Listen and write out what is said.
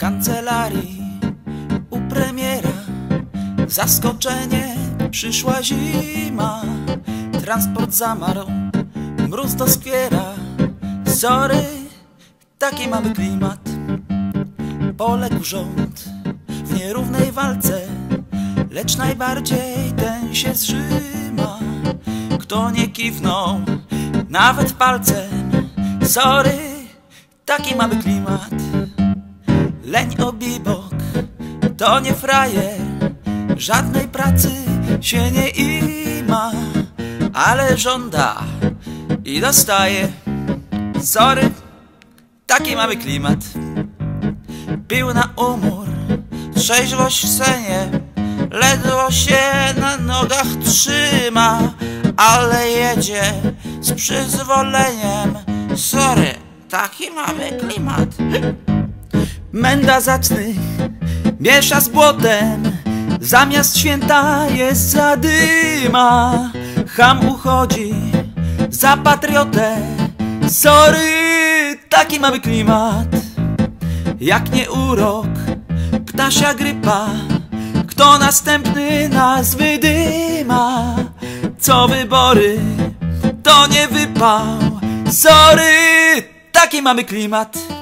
kancelarii. U premiera Zaskoczenie, przyszła zima. Transport zamarł, mróz doskwiera. Sorry, taki mamy klimat. Poległ rząd w nierównej walce Lecz najbardziej ten się zrzyma Kto nie kiwnął nawet palcem Sorry, taki mamy klimat Leń obibok, to nie frajer Żadnej pracy się nie ima Ale żąda i dostaje. Sorry, taki mamy klimat. Pił na umór, trzeźwość w senie Ledwo się na nogach trzyma Ale jedzie z przyzwoleniem. Sorry, taki mamy klimat Menda zacnych miesza z błotem Zamiast święta jest zadyma. Ham uchodzi za patriotę. Sorry, taki mamy klimat. Jak nie urok, ptasia grypa Kto następny nas wydyma? Co wybory, to nie wypał. Sorry, taki mamy klimat